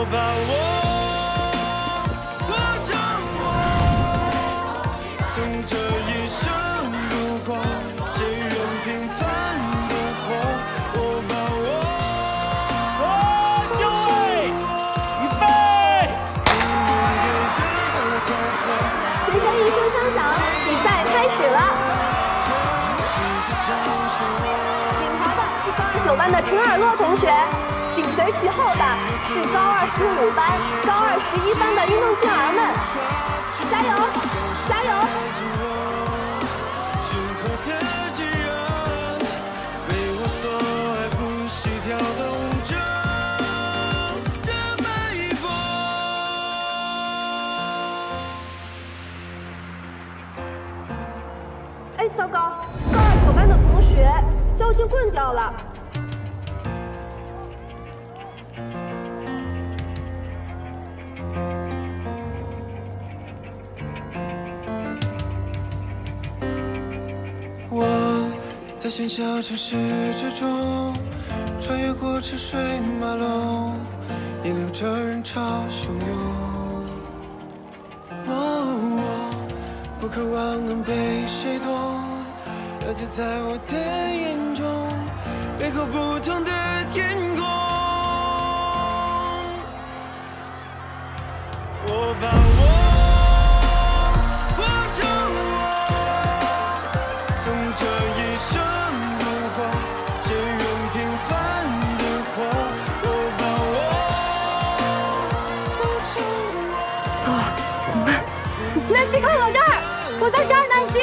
我把我活成我，从这一生路过，只愿平凡的活。我把我好，就位，预备。随着一声枪响，比赛开始了。领头的是高二九班的陈尔洛同学，随其后的是高二十五班、高二十一班的运动健儿们，加油，加油！哎，糟糕，高二九班的同学交接棍掉了。在喧嚣城市之中，穿越过车水马龙，引流着人潮汹涌。我不渴望能被谁懂，了解在我的眼中，背后不同的天空。我把南希看我这儿，我在这儿，南希。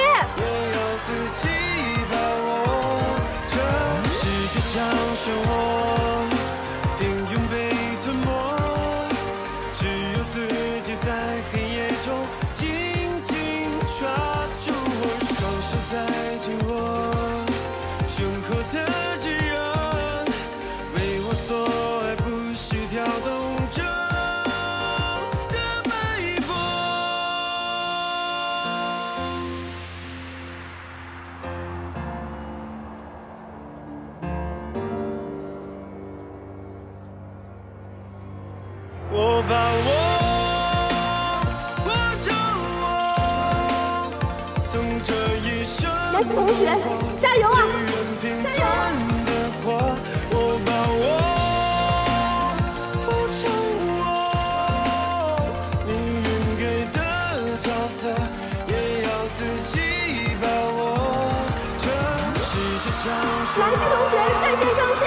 我把我活成我，从这一生南希同学，加油啊！加油！的活，我把我活成我，命运给的角色，也要自己把握。这世界像漩南希同学率先上线。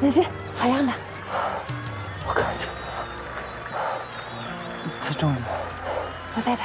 南希，好样的！我看见了，太重了。我带着。